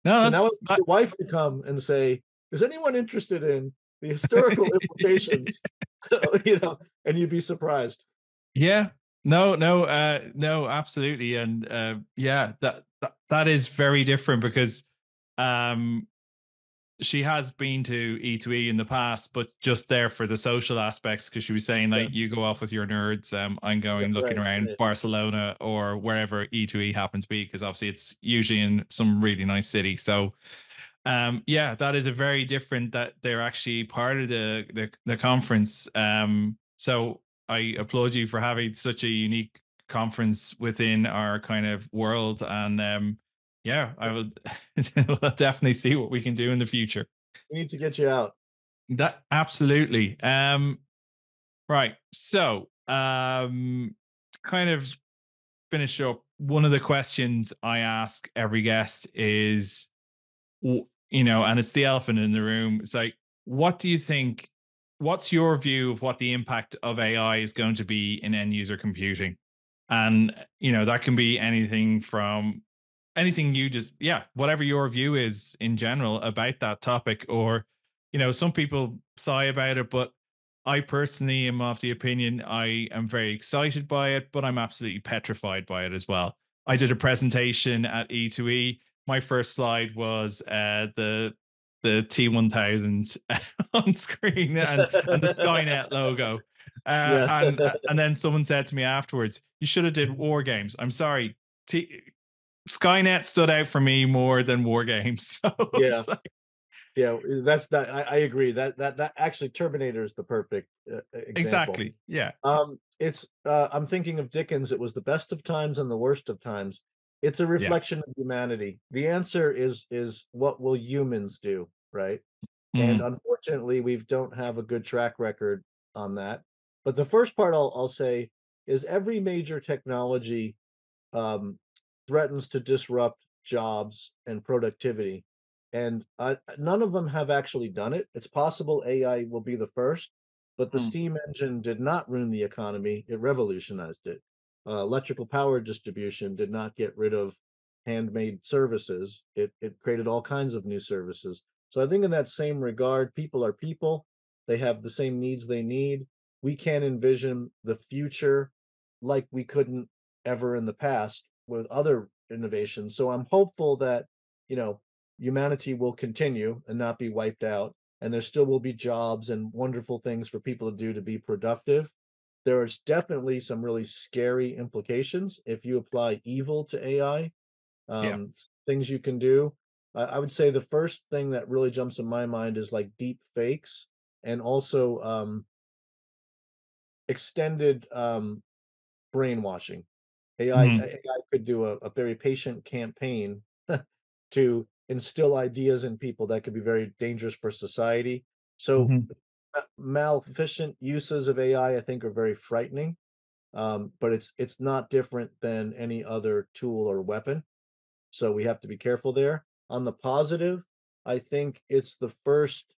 No, so now I your wife to come and say, Is anyone interested in the historical implications? you know, and you'd be surprised. Yeah. No, no, uh no, absolutely. And uh yeah, that that, that is very different because um she has been to E2E in the past, but just there for the social aspects because she was saying Yeah. like you go off with your nerds, um I'm going Yeah, looking right, around right. Barcelona or wherever E2E happens to be because obviously it's usually in some really nice city. So um yeah, that is a very different that they're actually part of the the, the conference. Um so I applaud you for having such a unique conference within our kind of world. And um, yeah, I will we'll definitely see what we can do in the future. We need to get you out. That absolutely. Um, right. So um, kind of finish up, one of the questions I ask every guest is, you know, and it's the elephant in the room. It's like, what do you think? What's your view of what the impact of AI is going to be in end user computing? And you know, that can be anything from anything you just yeah, whatever your view is in general about that topic, or you know, some people sigh about it, but I personally am of the opinion I am very excited by it, but I'm absolutely petrified by it as well. I did a presentation at E2E. My first slide was uh, the the T1000 on screen and, and the Skynet logo. Uh, Yeah. and and then someone said to me afterwards, "You should have did war games." I'm sorry, T- Skynet stood out for me more than war games. So Yeah. like- Yeah, that's that. I, I agree. That that that actually Terminator is the perfect uh, example. exactly. Yeah. Um, it's uh, I'm thinking of Dickens. It was the best of times and the worst of times. It's a reflection of humanity. The answer is is what will humans do, right? And Mm. unfortunately, we don't have a good track record on that. But the first part I'll I'll say is every major technology um, threatens to disrupt jobs and productivity. And uh, none of them have actually done it. It's possible AI will be the first, but the Hmm. steam engine did not ruin the economy, it revolutionized it. Uh, electrical power distribution did not get rid of handmade services. It it created all kinds of new services. So I think in that same regard, people are people. They have the same needs they need. We can't envision the future like we couldn't ever in the past with other innovations. So I'm hopeful that, you know, humanity will continue and not be wiped out and there still will be jobs and wonderful things for people to do to be productive. There is definitely some really scary implications if you apply evil to AI. Um, s- things you can do. I, I would say the first thing that really jumps in my mind is like deep fakes and also um, extended um, brainwashing. AI, Mhm. AI could do a, a very patient campaign to instill ideas in people that could be very dangerous for society. So Mhm. uh, uses of AI, I think, are very frightening. Um, but it's it's not different than any other tool or weapon. So we have to be careful there. On the positive, I think it's the first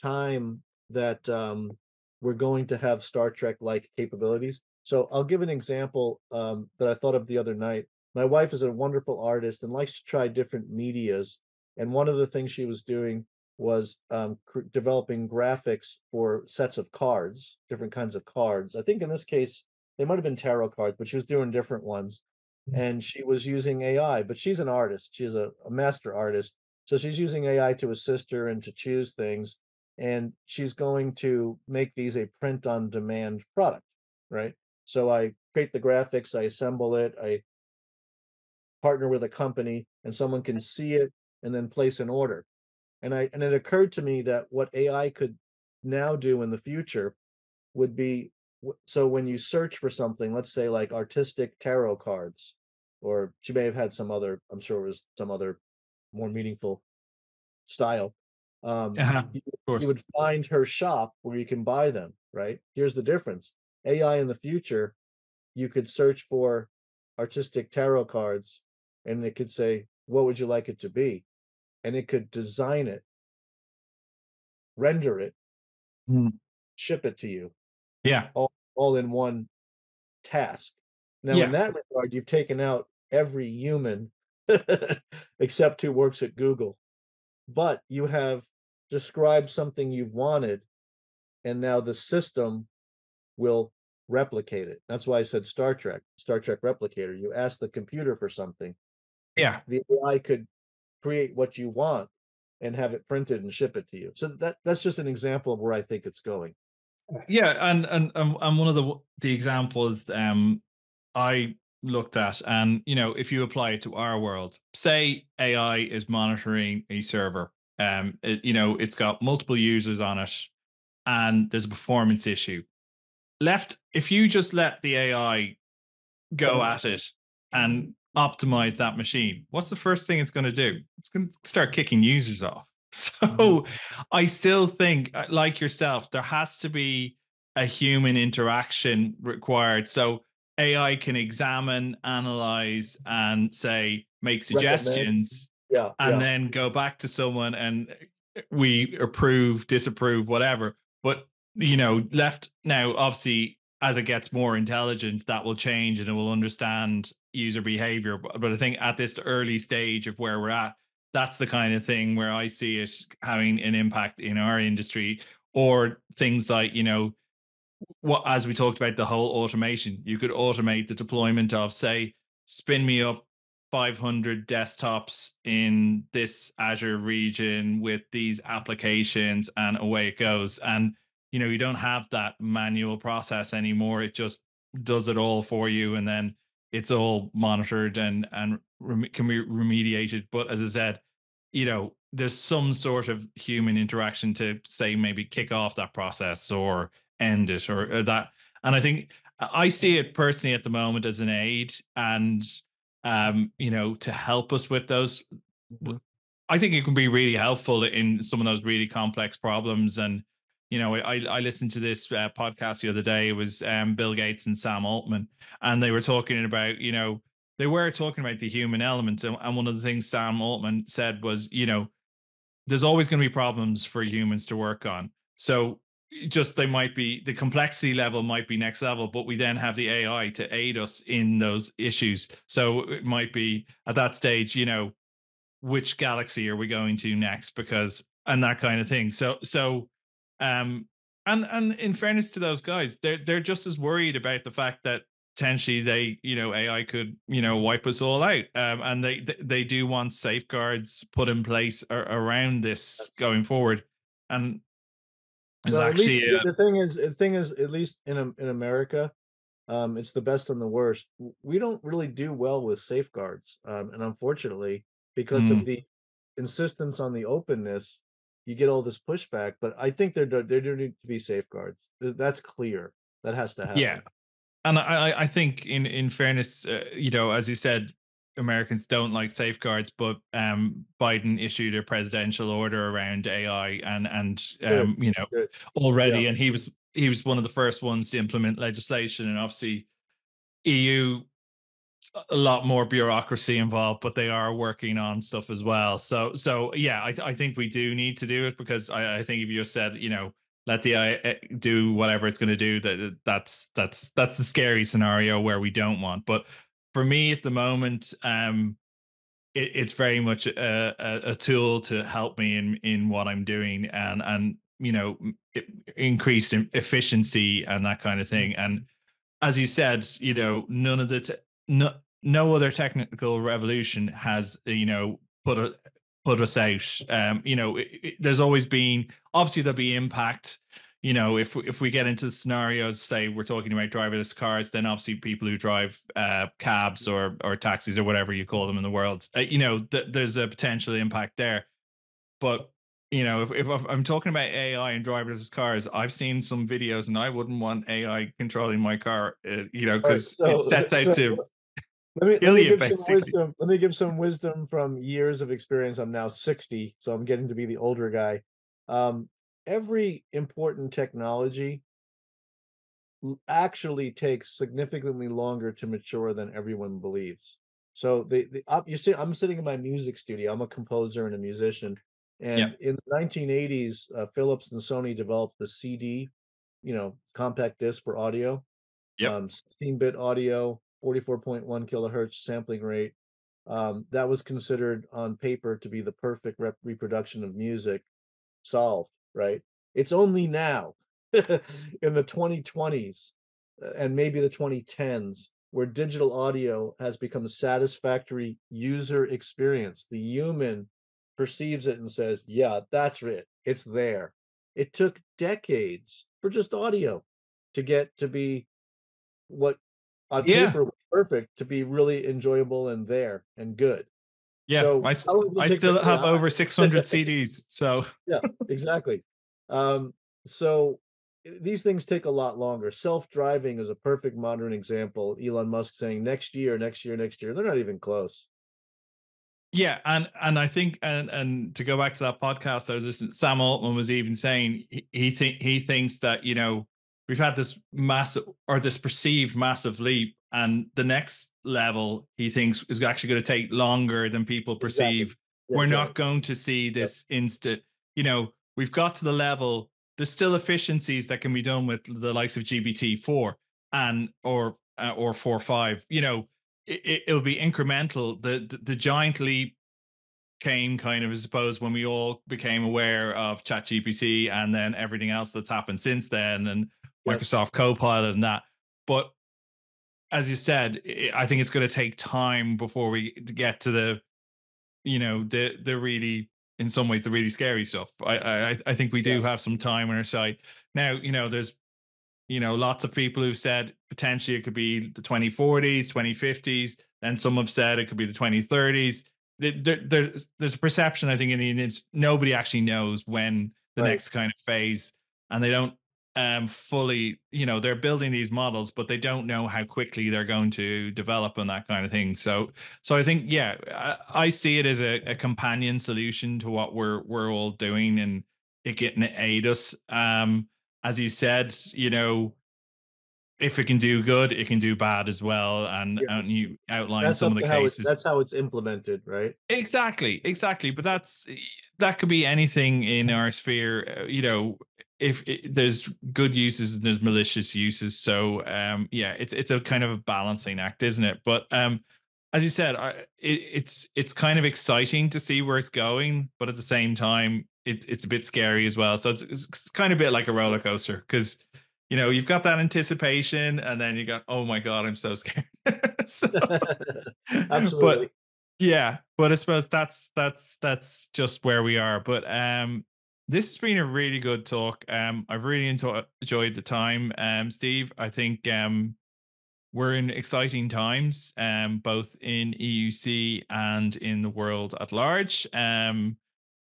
time that um, we're going to have Star Trek like capabilities. So I'll give an example um, that I thought of the other night. My wife is a wonderful artist and likes to try different medias. And one of the things she was doing was um, cr- developing graphics for sets of cards, different kinds of cards. I think in this case, they might have been tarot cards, but she was doing different ones. And she was using AI, but she's an artist. She's a, a master artist. So she's using AI to assist her and to choose things. And she's going to make these a print on demand product, right? So I create the graphics, I assemble it, I partner with a company, and someone can see it and then place an order. And I and it occurred to me that what AI could now do in the future would be so when you search for something, let's say like artistic tarot cards, or she may have had some other, I'm sure it was some other more meaningful style. Um, Uh-huh. you, you would find her shop where you can buy them, right? Here's the difference. AI in the future, you could search for artistic tarot cards and it could say, what would you like it to be? And it could design it, render it, Mm. ship it to you Yeah. all all in one task. Now, Yeah. in that regard, you've taken out every human except who works at Google, but you have described something you've wanted, and now the system will replicate it. That's why I said Star Trek, Star Trek replicator. You ask the computer for something, Yeah. the AI could create what you want and have it printed and ship it to you. So that that's just an example of where I think it's going. Yeah, and and and and one of the the examples um I looked at, and you know, if you apply it to our world, say AI is monitoring a server, um, it, you know, it's got multiple users on it, and there's a performance issue. Left, if you just let the AI go Mhm. at it and optimize that machine, what's the first thing it's going to do? It's going to start kicking users off. So I still think, uh, like yourself, there has to be a human interaction required. So AI can examine, analyze, and say, make suggestions, Yeah, and yeah. then go back to someone and uh, we approve, disapprove, whatever. But you know, left now, obviously, as it gets more intelligent, that will change and it will understand user behavior. But, I think at this early stage of where we're at, that's the kind of thing where I see it having an impact in our industry, or things like you know what as we talked about the whole automation you could automate the deployment of say spin me up 500 desktops in this azure region with these applications and away it goes and you know you don't have that manual process anymore it just does it all for you and then it's all monitored and and rem- can be remediated but as i said you know there's some sort of human interaction to say maybe kick off that process or end it or, or that. And I think I see it personally at the moment as an aid and um, you know, to help us with those. Mhm. I think it can be really helpful in some of those really complex problems. And you know, I I listened to this uh, podcast the other day. It was um, Bill Gates and Sam Altman, and they were talking about you know they were talking about the human element, and, and one of the things Sam Altman said was, you know, there's always going to be problems for humans to work on. So just they might be the complexity level might be next level, but we then have the AI to aid us in those issues. So it might be at that stage, you know, which galaxy are we going to next? Because and that kind of thing. So so um and and in fairness to those guys, they're they're just as worried about the fact that potentially they you know AI could you know wipe us all out, um, and they they do want safeguards put in place around this going forward, and it's actually least, uh, the thing is the thing is at least in in America, um, it's the best and the worst. We don't really do well with safeguards, um, and unfortunately, because mm. of the insistence on the openness, you get all this pushback. But I think there there do need to be safeguards. That's clear. That has to happen. Yeah, and I I think in in fairness, uh, you know, as you said, Americans don't like safeguards, but um, Biden issued a presidential order around AI, and and um, you know already, yeah. and he was he was one of the first ones to implement legislation, and obviously EU a lot more bureaucracy involved, but they are working on stuff as well. So so yeah, I I think we do need to do it because I I think if you said you know let the AI do whatever it's going to do that that's that's that's the scary scenario where we don't want but for me at the moment, um, it, it's very much a, a, a, tool to help me in in what I'm doing and and you know increase efficiency and that kind of thing. And as you said, you know, none of the no no other technical revolution has you know put a put us out. Um, you know, it, it, there's always been obviously there'll be impact you know, if if we get into scenarios, say we're talking about driverless cars, then obviously people who drive uh, cabs or or taxis or whatever you call them in the world, uh, you know, th- there's a potential impact there. But you know, if, if I'm talking about AI and driverless cars, I've seen some videos, and I wouldn't want AI controlling my car, uh, you know, because right, so, it sets out so, to. Let me, let me, give some wisdom. let me give some wisdom from years of experience. I'm now 60, so I'm getting to be the older guy. Um, every important technology actually takes significantly longer to mature than everyone believes. So the, the up you see I'm sitting in my music studio. I'm a composer and a musician. And yep. in the 1980s, uh, Philips and Sony developed the CD, you know, compact disc for audio. Yep. Um, 16-bit audio, 44.1 kilohertz sampling rate. Um, that was considered on paper to be the perfect rep- reproduction of music solved right? It's only now in the 2020s uh, and maybe the 2010s where digital audio has become a satisfactory user experience. The human perceives it and says, yeah, that's it. It's there. It took decades for just audio to get to be what on yeah. paper perfect to be really enjoyable and there and good. Yeah, so I, I still have over 600 CDs. So yeah, exactly. Um, so these things take a lot longer. Self-driving is a perfect modern example. Elon Musk saying next year, next year, next year. They're not even close. Yeah, and and I think and and to go back to that podcast, I was listening. Sam Altman was even saying he, he think he thinks that you know we've had this massive or this perceived massive leap, and the next level he thinks is actually going to take longer than people perceive. Exactly. We're right. not going to see this yep. instant. You know, we've got to the level. There's still efficiencies that can be done with the likes of GPT four and or uh, or four five. You know, it, will be incremental. The, the the giant leap came kind of, I suppose, when we all became aware of ChatGPT and then everything else that's happened since then, and yep. Microsoft Copilot and that. But as you said, I think it's going to take time before we get to the, you know, the the really, in some ways, the really scary stuff. I I, I think we do yeah. have some time on our side now. You know, there's, you know, lots of people who've said potentially it could be the 2040s, 2050s. Then some have said it could be the 2030s. There, there's there's a perception I think in the Indians nobody actually knows when the right. next kind of phase, and they don't um, fully, you know, they're building these models, but they don't know how quickly they're going to develop and that kind of thing. So, so I think, yeah, I, I see it as a, a, companion solution to what we're we're all doing, and it getting to aid us. Um, as you said, you know, if it can do good, it can do bad as well. And, yes. and you outline some of the cases. that's how it's implemented, right? Exactly, exactly. But that's that could be anything in our sphere. Uh, you know, if it, there's good uses and there's malicious uses. So um, yeah, it's it's a kind of a balancing act, isn't it? But um, as you said, I, it, it's it's kind of exciting to see where it's going, but at the same time, it, it's a bit scary as well. So it's, it's kind of a bit like a roller coaster because you know you've got that anticipation, and then you got oh my god, I'm so scared. so, Absolutely. But, yeah, but I suppose that's that's that's just where we are. But um, this has been a really good talk. Um, I've really enjoyed the time, um, Steve. I think um, we're in exciting times, um, both in EUC and in the world at large. Um,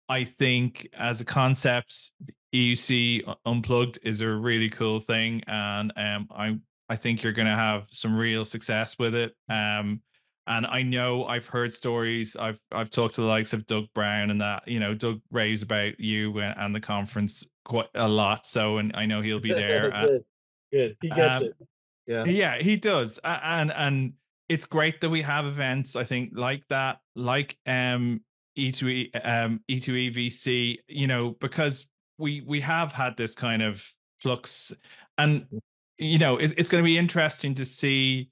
I think as a concept, EUC unplugged is a really cool thing, and um, I I think you're going to have some real success with it. Um, and I know I've heard stories. I've I've talked to the likes of Doug Brown and that you know Doug raves about you and the conference quite a lot. So and I know he'll be there. good, good. He gets um, it. Yeah, yeah, he does. And and it's great that we have events. I think like that, like um E2E um E2E VC. You know because we we have had this kind of flux, and mm. you know it's it's going to be interesting to see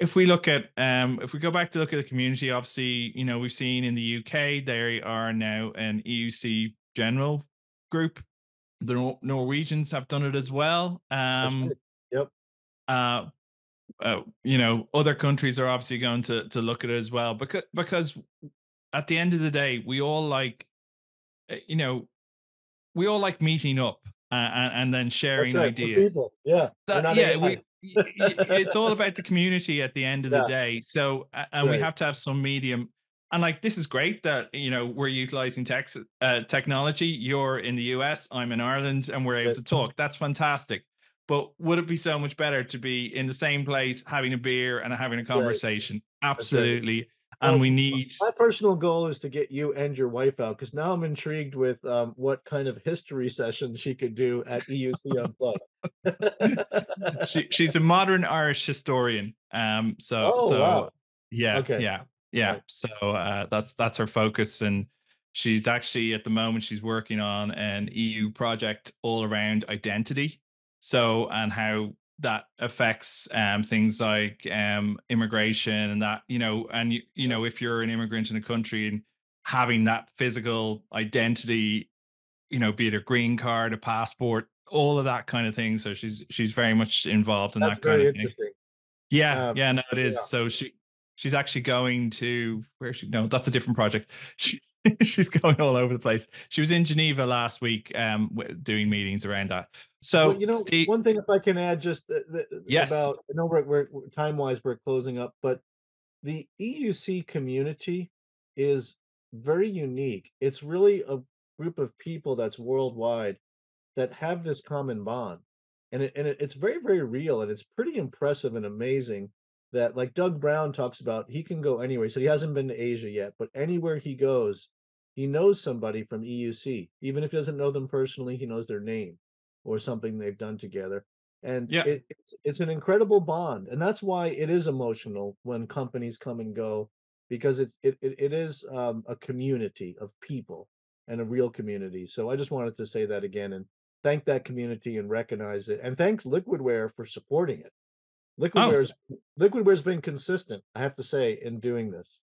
if we look at um, if we go back to look at the community, obviously, you know, we've seen in the UK they are now an EUC general group. The Nor- Norwegians have done it as well. Um, yep. Uh, uh, you know, other countries are obviously going to to look at it as well because because at the end of the day, we all like, eh, you know, we all like meeting up and, and, then sharing right, ideas. Yeah, that, yeah, we it's all about the community at the end of yeah. the day. So, and right. we have to have some medium. And like, this is great that you know we're utilizing tech uh, technology. You're in the US, I'm in Ireland, and we're able right. to talk. That's fantastic. But would it be so much better to be in the same place, having a beer and having a conversation? Right. Absolutely and well, we need my personal goal is to get you and your wife out because now i'm intrigued with um, what kind of history session she could do at euc unplugged she, she's a modern irish historian um so oh, so wow. yeah okay. yeah yeah right. so uh, that's that's her focus and she's actually at the moment she's working on an eu project all around identity so and how that affects um, things like um, immigration and that you know and you, you know if you're an immigrant in a country and having that physical identity you know be it a green card a passport all of that kind of thing. So she's she's very much involved in That's that kind of thing. yeah um, yeah no it is. yeah. so she she's actually going to where she? No that's a different project. She, she's going all over the place. She was in geneva last week um doing meetings around that. So well, you know Steve, one thing if i can add just the, the, yes. about i know we're, we're time wise we're closing up but the euc community is very unique. It's really a group of people that's worldwide that have this common bond. And it, and it, it's very very real and it's pretty impressive and amazing that like Doug Brown talks about he can go anywhere. So he hasn't been to Asia yet, but anywhere he goes, he knows somebody from EUC. Even if he doesn't know them personally, he knows their name or something they've done together. And yeah. It, it's it's an incredible bond. And that's why it is emotional when companies come and go, because it it it is um, a community of people and a real community. So I just wanted to say that again and thank that community and recognize it. And thanks Liquidware for supporting it Liquidware's oh. Liquidware's been consistent, I have to say, in doing this.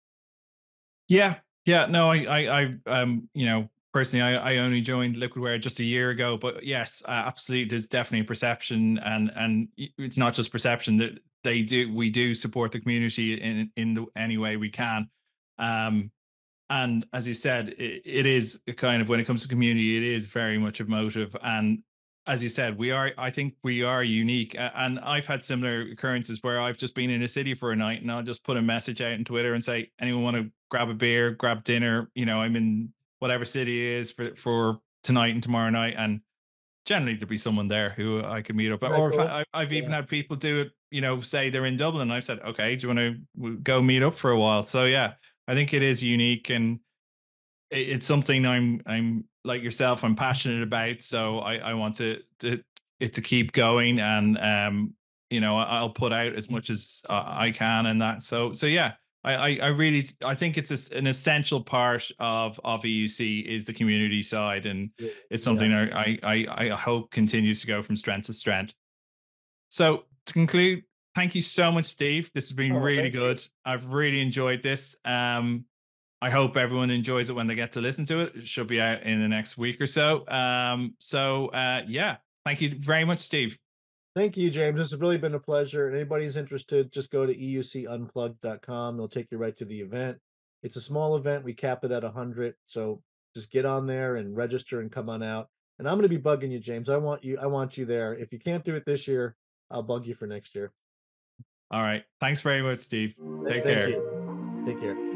Yeah, yeah. No, I, I, I um, you know, personally, I, I only joined Liquidware just a year ago, but yes, uh, absolutely, there's definitely a perception, and and it's not just perception that they do. We do support the community in in the any way we can. Um, and as you said, it, it is kind of when it comes to community, it is very much emotive, and as you said, we are, I think we are unique. And I've had similar occurrences where I've just been in a city for a night and I'll just put a message out on Twitter and say, anyone want to grab a beer, grab dinner? You know, I'm in whatever city it is for, for tonight and tomorrow night. And generally there'll be someone there who I could meet up. Or cool. I, have even had people do it, you know, say they're in Dublin. I've said, okay, do you want to go meet up for a while? So yeah, I think it is unique and it's something I'm I'm like yourself I'm passionate about. So I I want to to it to keep going and um you know I'll put out as much as I can and that. So so yeah, I, I, I really I think it's a, an essential part of of EUC is the community side, and it's something yeah. I, I I hope continues to go from strength to strength. So to conclude, thank you so much, Steve. This has been oh, really good. You. I've really enjoyed this. Um, I hope everyone enjoys it when they get to listen to it. It should be out in the next week or so. Um, so uh, yeah, thank you very much, Steve. Thank you, James. This has really been a pleasure. And anybody's interested, just go to eucunplugged.com. It'll take you right to the event. It's a small event. We cap it at 100. So just get on there and register and come on out. And I'm going to be bugging you, James. I want you. I want you there. If you can't do it this year, I'll bug you for next year. All right. Thanks very much, Steve. Take Thank care. You. Take care.